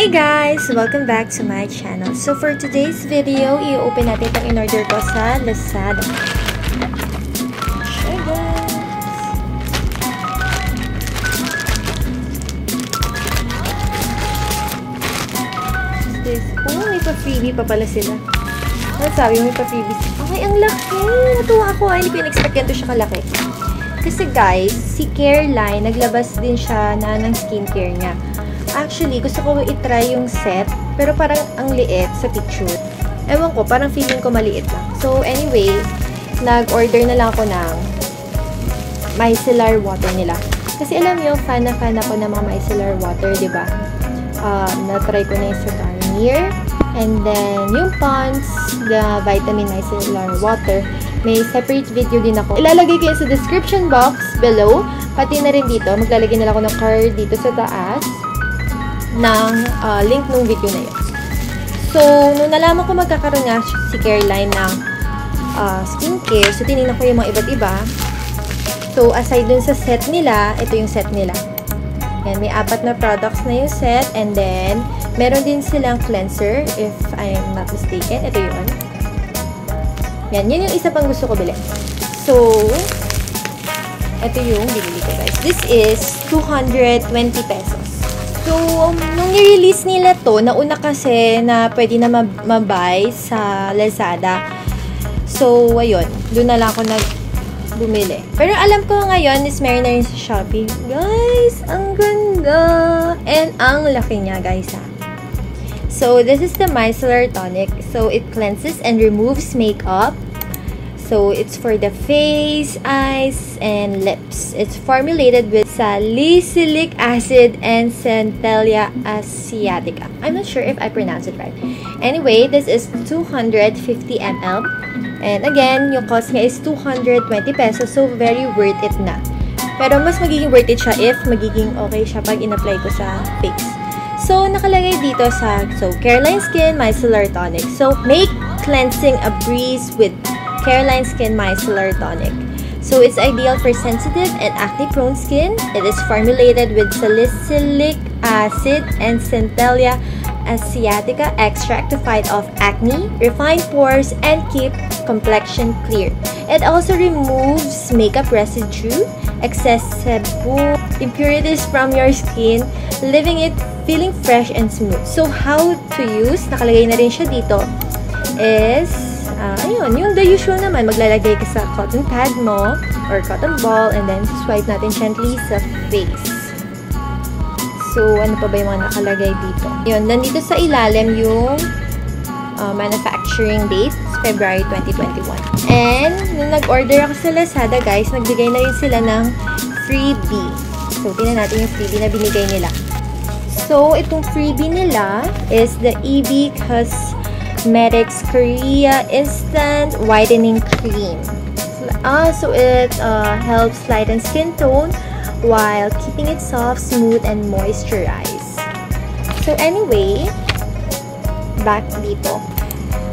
Hey guys! Welcome back to my channel. So for today's video, i-open natin itong in-order ko sa Lazada. Sure guys! This, oh, may pa-freebie pa pala sila. Ano sabi mo, may pa-freebie? Okay, ang laki! Natuwa ako. Ay, hindi ko in-expect yan to siya kalaki. Kasi guys, si Careline, naglabas din siya na ng skincare niya. Actually, gusto ko i-try yung set, pero parang ang liit sa picture. Ewan ko, parang feeling ko maliit lang. So, anyway, nag-order na lang ako ng micellar water nila. Kasi alam niyo, fan na fan ako ng mga micellar water, di ba? Um, na-try ko na yung sa Garnier. And then, yung Pond's, the vitamin micellar water, may separate video din ako. Ilalagay ko sa description box below. Pati na rin dito, maglalagay na lang ako ng card dito sa taas ng uh, link ng video na yun. So, nung nalaman ko magkakaroon nga si Caroline ng uh, skincare, so tinignan ko yung mga iba't iba. So, aside dun sa set nila, ito yung set nila. Yan, may apat na products na yung set. And then, meron din silang cleanser, if I'm not mistaken. Ito yun. Yan, yun yung isa pang gusto ko bilhin. So, ito yung binili ko guys. This is 220 pesos. So, um, nung i-release nila to, nauna kasi na pwede na mabay sa Lazada. So, ayun. Doon na lang ako nag bumili. Pero alam ko ngayon is meron na rin sa Shopee. Guys, ang ganda! And ang laki niya, guys, ha. So, this is the micellar tonic. So, it cleanses and removes makeup. So, it's for the face, eyes, and lips. It's formulated with salicylic acid and Centella asiatica. I'm not sure if I pronounce it right. Anyway, this is 250 ml. And again, yung cost niya is 220 pesos. So, very worth it na. Pero mas magiging worth it siya if magiging okay siya pag in-apply ko sa face. So, nakalagay dito sa so Careline Skin Micellar Tonic. So, make cleansing a breeze with Careline Skin Micellar Tonic. So, it's ideal for sensitive and acne-prone skin. It is formulated with salicylic acid and Centella asiatica extract to fight off acne, refine pores, and keep complexion clear. It also removes makeup residue, accessible impurities from your skin, leaving it feeling fresh and smooth. So, how to use, nakalagay na rin siya dito, is, the usual naman, maglalagay ka sa cotton pad mo, or cotton ball, and then swipe natin gently sa face. So, ano pa ba yung mga nakalagay dito? Yun, nandito sa ilalim yung uh, manufacturing date, February 2021. And, nung nag-order ako sa Lazada, guys, nagbigay na rin sila ng freebie. So, tingnan natin yung freebie na binigay nila. So, itong freebie nila is the EB Cosmetics Korea Instant Whitening Cream. Ah, so it uh, helps lighten skin tone while keeping it soft, smooth, and moisturized. So anyway, back dito.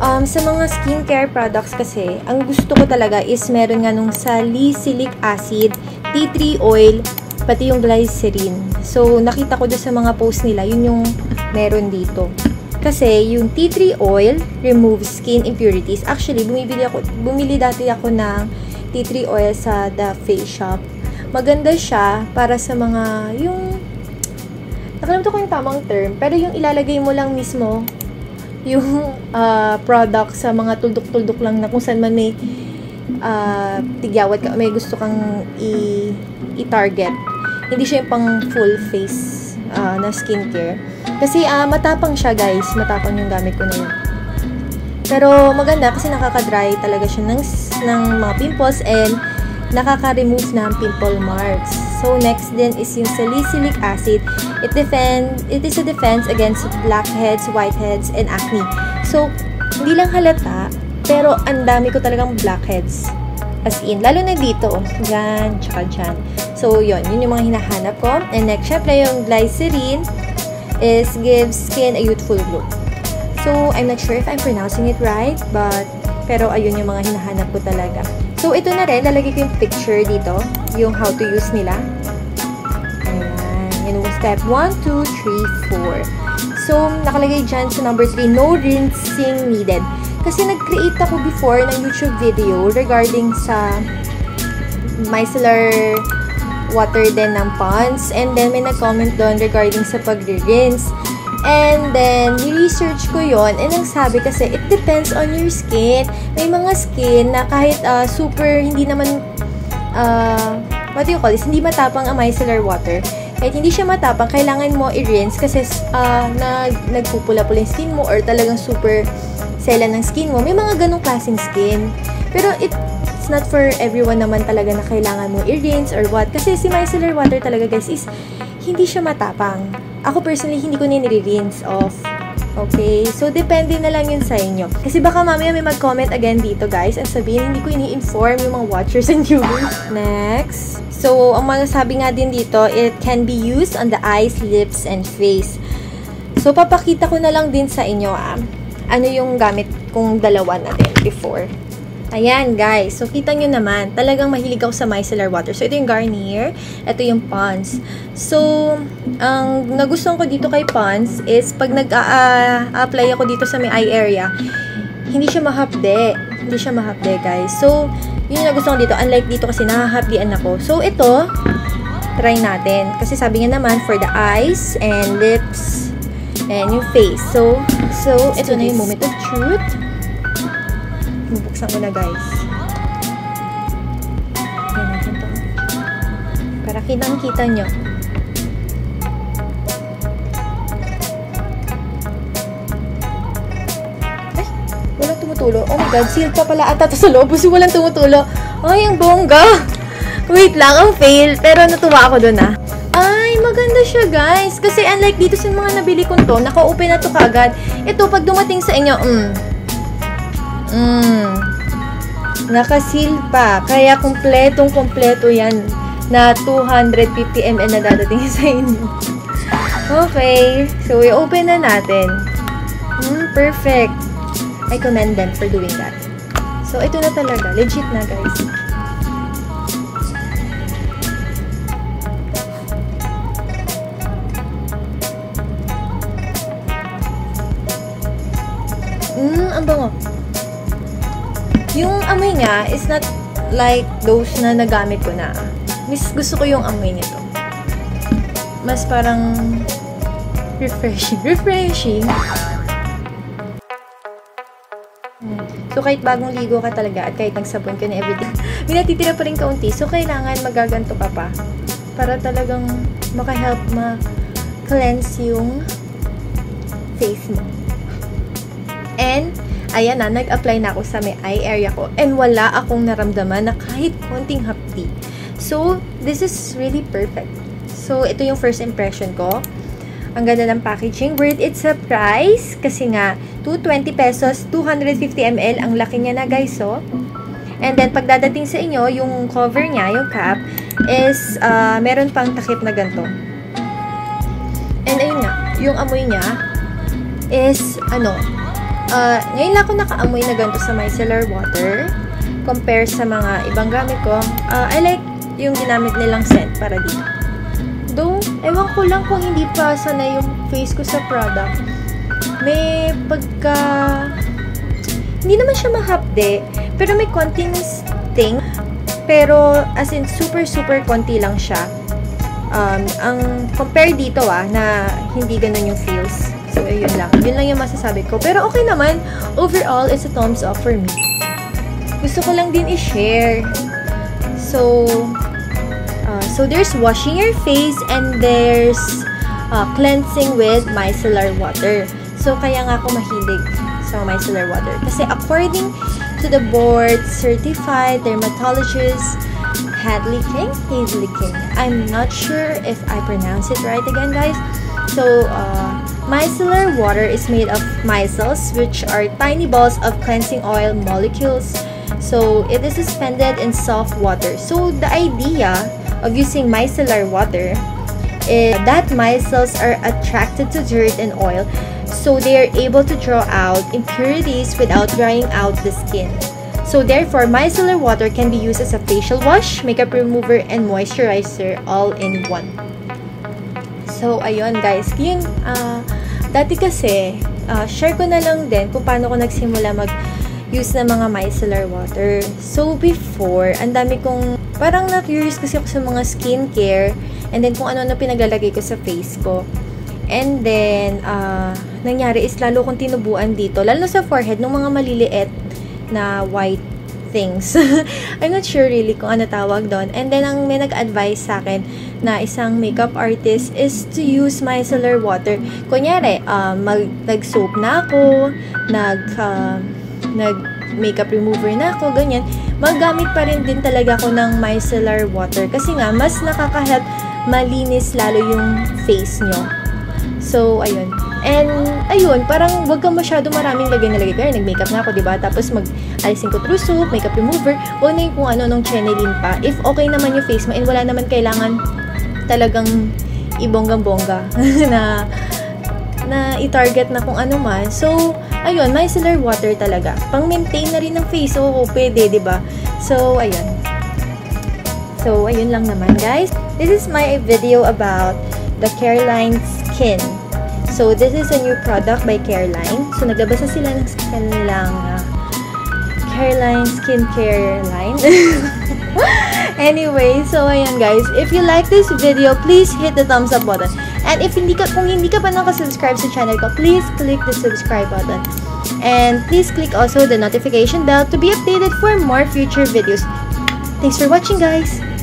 Um, sa mga skincare products kasi, ang gusto ko talaga is meron nga nung salicylic acid, tea tree oil, pati yung glycerin. So, nakita ko doon sa mga post nila, yun yung meron dito. Kasi, yung tea tree oil removes skin impurities. Actually, bumibili ako, bumili dati ako ng tea tree oil sa The Face Shop. Maganda siya para sa mga yung nakalimutan ko yung tamang term pero yung ilalagay mo lang mismo yung uh, product sa mga tuldok-tuldok lang na kung saan man may uh, tigyawat ka may gusto kang i- i-target. Hindi siya yung pang full face uh, na skincare kasi uh, matapang siya guys matapang yung gamit ko na yun pero maganda kasi nakaka-dry talaga siya ng, ng mga pimples and nakaka-remove ng pimple marks. So, next din is yung salicylic acid. It, defend, it is a defense against blackheads, whiteheads, and acne. So, hindi lang halata, pero ang dami ko talagang blackheads. As in, lalo na dito, dyan, tsaka dyan. So, yun, yun yung mga hinahanap ko. And next, syempre, yung glycerin is gives skin a youthful glow. So, I'm not sure if I'm pronouncing it right, but, pero ayun yung mga hinahanap ko talaga. So, ito na rin, lalagay ko yung picture dito, yung how to use nila. Ayan. Yun yung step 1, 2, 3, 4. So, So, nakalagay dyan sa number 3, no rinsing needed. Kasi nag-create ako before ng YouTube video regarding sa micellar water din ng ponds. And then, may nag-comment doon regarding sa pag-rinse. And then, ni-research ko yon and ang sabi kasi, it depends on your skin. May mga skin na kahit uh, super, hindi naman, uh, what do you call this, hindi matapang ang micellar water. Kahit hindi siya matapang, kailangan mo i-rinse kasi uh, na, nagpupula-pula yung skin mo or talagang super sela ng skin mo. May mga ganong klaseng skin. Pero it, not for everyone naman talaga na kailangan mo i-rinse or what. Kasi si micellar water talaga guys is hindi siya matapang. Ako personally, hindi ko na nire-rinse off. Okay? So, depende na lang yun sa inyo. Kasi baka mamaya may mag-comment again dito, guys, and sabihin, hindi ko ini-inform yung mga watchers and viewers. Next. So, ang mga sabi nga din dito, it can be used on the eyes, lips, and face. So, papakita ko na lang din sa inyo, ah, ano yung gamit kong dalawa na din before. Ayan, guys. So, kita nyo naman, talagang mahilig ako sa micellar water. So, ito yung Garnier. Ito yung Pond's. So, ang nagustuhan ko dito kay Pond's is pag nag-apply ako dito sa may eye area, hindi siya mahapde. Hindi siya mahapde, guys. So, yun yung nagustuhan ko dito. Unlike dito kasi nahahapdian ako. So, ito, try natin. Kasi sabi nga naman, for the eyes and lips and yung face. So, so ito na yung moment of truth. Bubuksan ko na guys. Natin to. Para kitang-kita nyo. Ay, walang tumutulo. Oh my god, sealed pa pala ata to sa loob. Kasi walang tumutulo. Ay, ang bongga. Wait lang, ang fail. Pero natuwa ako dun ah. Ay, maganda siya guys. Kasi unlike dito sa mga nabili kong to, naka-open na to kagad. Ito, pag dumating sa inyo, mm, Mm. Nakasil pa. Kaya kumpletong kumpleto yan na 250 ml na dadating sa inyo. Okay. So, i-open na natin. Mm, perfect. I commend them for doing that. So, ito na talaga. Legit na, guys. Mm, ang bango. Niya is not like those na nagamit ko na. Miss, gusto ko yung amoy nito. Mas parang refreshing. Refreshing. So, kahit bagong ligo ka talaga at kahit nagsabon ka na everyday, may natitira pa rin kaunti. So, kailangan magaganto ka pa para talagang maka-help ma-cleanse yung face mo. And, ayan na, nag-apply na ako sa may eye area ko. And wala akong naramdaman na kahit konting hapdi. So, this is really perfect. So, ito yung first impression ko. Ang ganda ng packaging. Worth its a price. Kasi nga, 220 pesos, 250 ml. Ang laki niya na, guys, so. And then, pagdadating sa inyo, yung cover niya, yung cap, is, uh, meron pang takip na ganito. And ayun nga, yung amoy niya is, ano, Uh, ngayon lang ako nakaamoy na ganito sa micellar water compare sa mga ibang gamit ko. Uh, I like yung ginamit nilang scent para dito. Though, ewan ko lang kung hindi pa sana yung face ko sa product. May pagka... Hindi naman siya mahapde, pero may konting sting. Pero, as in, super, super konti lang siya. Um, ang compare dito ah, na hindi ganun yung feels. So, yun lang. Yun lang yung masasabi ko. Pero okay naman. Overall, it's a thumbs up for me. Gusto ko lang din i-share. So, uh, so there's washing your face and there's uh, cleansing with micellar water. So, kaya nga ako mahilig sa micellar water. Kasi according to the board certified dermatologist Hadley King, Hadley King. I'm not sure if I pronounce it right again, guys. So, uh, micellar water is made of micelles, which are tiny balls of cleansing oil molecules. So, it is suspended in soft water. So, the idea of using micellar water is that micelles are attracted to dirt and oil, so they are able to draw out impurities without drying out the skin. So therefore, micellar water can be used as a facial wash, makeup remover, and moisturizer all in one. So, ayun guys, yun, uh, Dati kasi, uh, share ko na lang din kung paano ko nagsimula mag use ng mga micellar water. So, before, ang dami kong, parang na-curious kasi ako sa mga skincare, and then kung ano-ano pinaglalagay ko sa face ko. And then, uh, nangyari is lalo kong tinubuan dito, lalo sa forehead, ng mga maliliit na white things. I'm not sure really kung ano tawag doon. And then, ang may nag-advise sa akin na isang makeup artist is to use micellar water. Kunyari, uh, mag, nag-soap na ako, nag, uh, nag makeup remover na ako, ganyan, magamit pa rin din talaga ako ng micellar water. Kasi nga, mas nakaka-help malinis lalo yung face nyo. So, ayun. And, ayun, parang wag kang masyado maraming lagay na lagay. Kaya nag-makeup na ako, diba? Tapos mag-alisin ko soap, makeup remover, huwag na yung kung ano nung chenelin pa. If okay naman yung face mo and wala naman kailangan talagang ibonggang-bongga na na i-target na kung ano man. So, ayun, micellar water talaga. Pang-maintain na rin ng face, oo, pwede, ba diba? So, ayun. So, ayun lang naman, guys. This is my video about the Careline So, this is a new product by Careline. So, naglabas na sila ng kanilang uh, Careline Skincare line. anyway, so ayan guys. If you like this video, please hit the thumbs up button. And if hindi ka, kung hindi ka pa nakasubscribe sa channel ko, please click the subscribe button. And please click also the notification bell to be updated for more future videos. Thanks for watching guys!